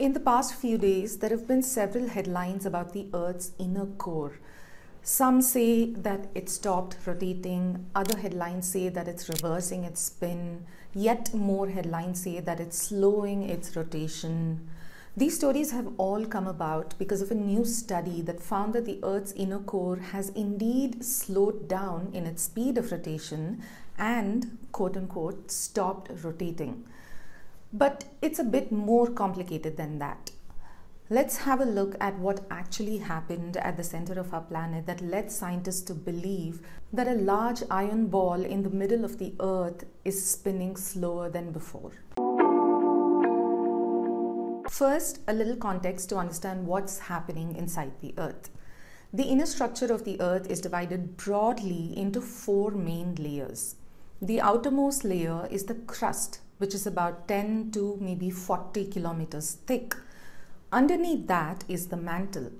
In the past few days, there have been several headlines about the Earth's inner core. Some say that it stopped rotating, other headlines say that it's reversing its spin, yet more headlines say that it's slowing its rotation. These stories have all come about because of a new study that found that the Earth's inner core has indeed slowed down in its speed of rotation and, quote unquote, stopped rotating. But it's a bit more complicated than that. Let's have a look at what actually happened at the center of our planet that led scientists to believe that a large iron ball in the middle of the Earth is spinning slower than before. First, a little context to understand what's happening inside the Earth. The inner structure of the Earth is divided broadly into four main layers. The outermost layer is the crust, which is about 10 to maybe 40 kilometers thick. Underneath that is the mantle.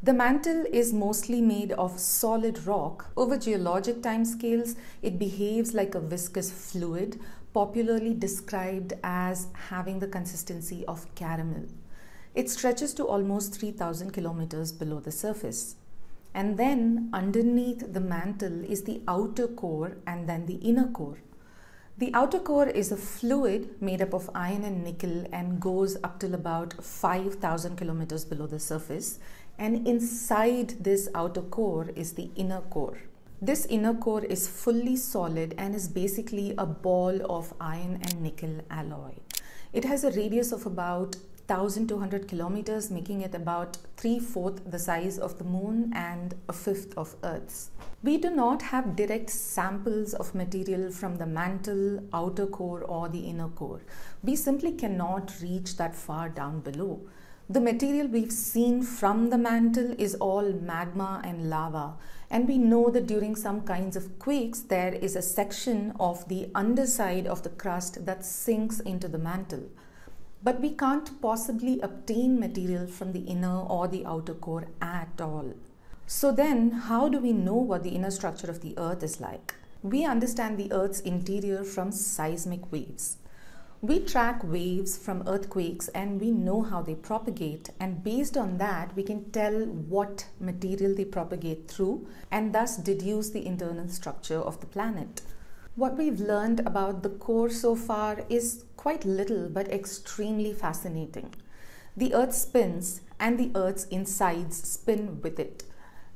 The mantle is mostly made of solid rock. Over geologic timescales, it behaves like a viscous fluid, popularly described as having the consistency of caramel. It stretches to almost 3000 kilometers below the surface. And then underneath the mantle is the outer core and then the inner core. The outer core is a fluid made up of iron and nickel and goes up till about 5000 kilometers below the surface. And inside this outer core is the inner core. This inner core is fully solid and is basically a ball of iron and nickel alloy. It has a radius of about 1200 kilometers, making it about three fourths the size of the moon and a fifth of Earth's. We do not have direct samples of material from the mantle, outer core, or the inner core. We simply cannot reach that far down below. The material we've seen from the mantle is all magma and lava, and we know that during some kinds of quakes, there is a section of the underside of the crust that sinks into the mantle but we can't possibly obtain material from the inner or the outer core at all. So, then, how do we know what the inner structure of the Earth is like? We understand the Earth's interior from seismic waves. We track waves from earthquakes and we know how they propagate, and based on that, we can tell what material they propagate through and thus deduce the internal structure of the planet. What we've learned about the core so far is quite little but extremely fascinating. The Earth spins and the Earth's insides spin with it.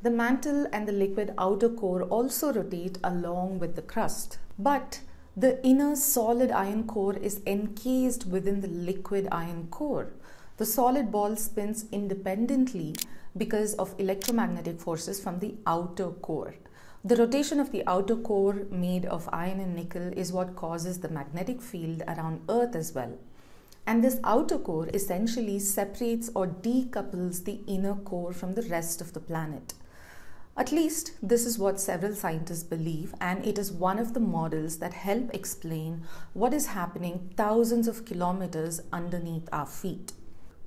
The mantle and the liquid outer core also rotate along with the crust. But the inner solid iron core is encased within the liquid iron core. The solid ball spins independently because of electromagnetic forces from the outer core. The rotation of the outer core made of iron and nickel is what causes the magnetic field around Earth as well. And this outer core essentially separates or decouples the inner core from the rest of the planet. At least this is what several scientists believe, and it is one of the models that help explain what is happening thousands of kilometers underneath our feet.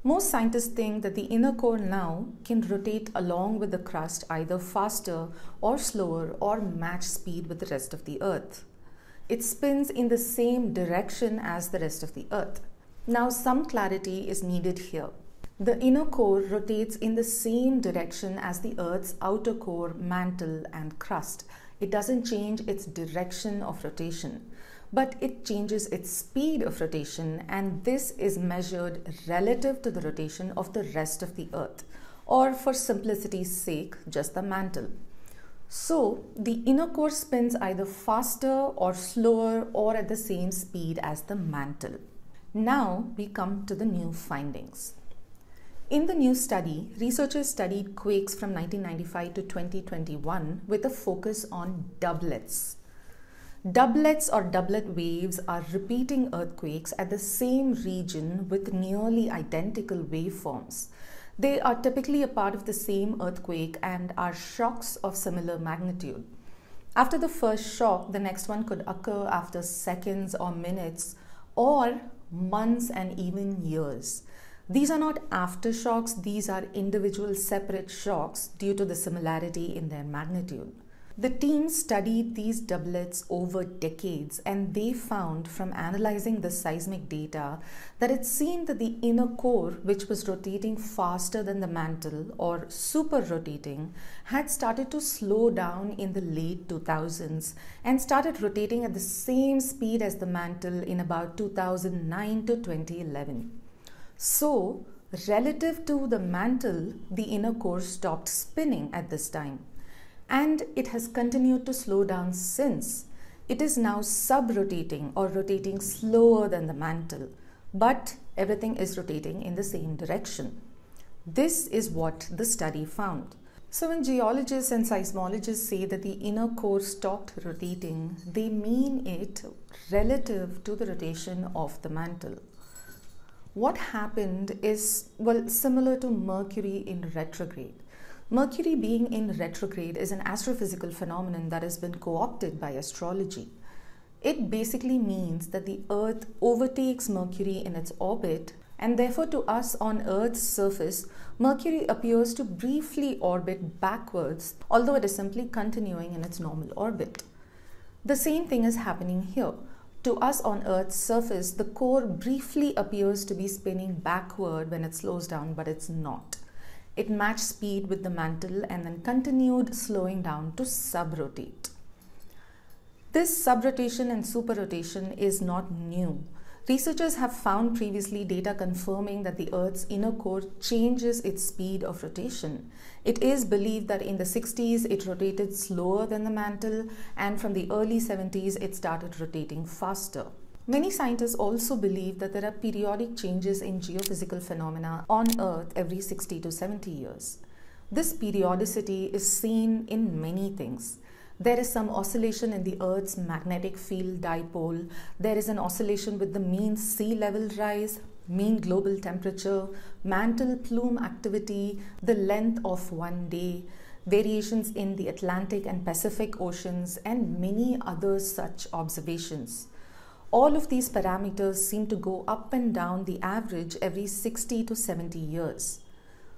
Most scientists think that the inner core now can rotate along with the crust either faster or slower or match speed with the rest of the Earth. It spins in the same direction as the rest of the Earth. Now, some clarity is needed here. The inner core rotates in the same direction as the Earth's outer core, mantle, and crust. It doesn't change its direction of rotation but it changes its speed of rotation, and this is measured relative to the rotation of the rest of the Earth, or for simplicity's sake, just the mantle. So, the inner core spins either faster or slower or at the same speed as the mantle. Now we come to the new findings. In the new study, researchers studied quakes from 1995 to 2021 with a focus on doublets. Doublets or doublet waves are repeating earthquakes at the same region with nearly identical waveforms. They are typically a part of the same earthquake and are shocks of similar magnitude. After the first shock, the next one could occur after seconds or minutes or months and even years. These are not aftershocks, these are individual separate shocks due to the similarity in their magnitude. The team studied these doublets over decades and they found from analyzing the seismic data that it seemed that the inner core, which was rotating faster than the mantle or super rotating, had started to slow down in the late 2000s and started rotating at the same speed as the mantle in about 2009 to 2011. So, relative to the mantle, the inner core stopped spinning at this time and it has continued to slow down since. It is now sub-rotating or rotating slower than the mantle, but everything is rotating in the same direction. This is what the study found. So when geologists and seismologists say that the inner core stopped rotating, they mean it relative to the rotation of the mantle. What happened is, well, similar to Mercury in retrograde. Mercury being in retrograde is an astrophysical phenomenon that has been co opted by astrology. It basically means that the Earth overtakes Mercury in its orbit, and therefore, to us on Earth's surface, Mercury appears to briefly orbit backwards, although it is simply continuing in its normal orbit. The same thing is happening here. To us on Earth's surface, the core briefly appears to be spinning backward when it slows down, but it's not. It matched speed with the mantle and then continued slowing down to subrotate. This subrotation and superrotation is not new. Researchers have found previously data confirming that the Earth's inner core changes its speed of rotation. It is believed that in the 60s it rotated slower than the mantle, and from the early 70s it started rotating faster. Many scientists also believe that there are periodic changes in geophysical phenomena on Earth every 60 to 70 years. This periodicity is seen in many things. There is some oscillation in the Earth's magnetic field dipole. There is an oscillation with the mean sea level rise, mean global temperature, mantle plume activity, the length of one day, variations in the Atlantic and Pacific Oceans, and many other such observations all of these parameters seem to go up and down the average every 60 to 70 years.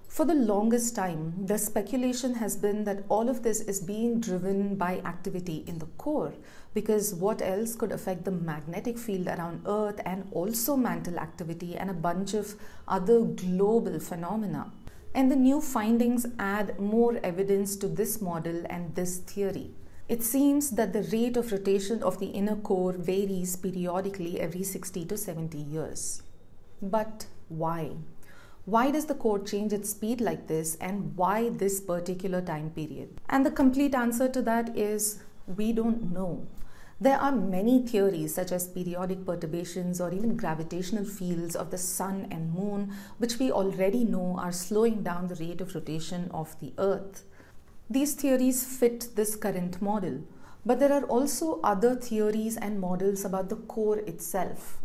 For the longest time, the speculation has been that all of this is being driven by activity in the core, because what else could affect the magnetic field around Earth and also mantle activity and a bunch of other global phenomena? And the new findings add more evidence to this model and this theory. It seems that the rate of rotation of the inner core varies periodically every 60 to 70 years. But why? Why does the core change its speed like this and why this particular time period? And the complete answer to that is we don't know. There are many theories, such as periodic perturbations or even gravitational fields of the sun and moon, which we already know are slowing down the rate of rotation of the earth. These theories fit this current model, but there are also other theories and models about the core itself.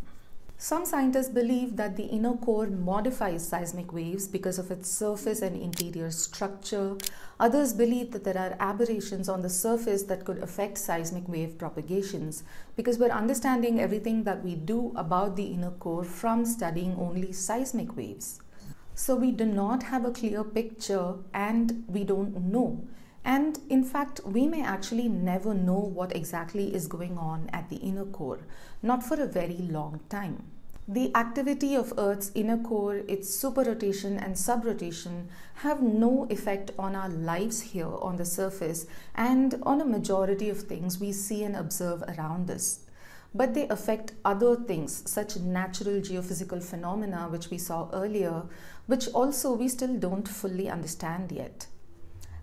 Some scientists believe that the inner core modifies seismic waves because of its surface and interior structure. Others believe that there are aberrations on the surface that could affect seismic wave propagations because we're understanding everything that we do about the inner core from studying only seismic waves. So we do not have a clear picture and we don't know. And in fact, we may actually never know what exactly is going on at the inner core, not for a very long time. The activity of Earth's inner core, its superrotation and subrotation, have no effect on our lives here on the surface and on a majority of things we see and observe around us but they affect other things such natural geophysical phenomena which we saw earlier which also we still don't fully understand yet.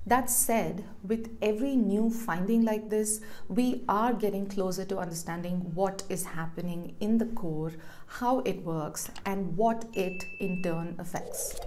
That said with every new finding like this we are getting closer to understanding what is happening in the core how it works and what it in turn affects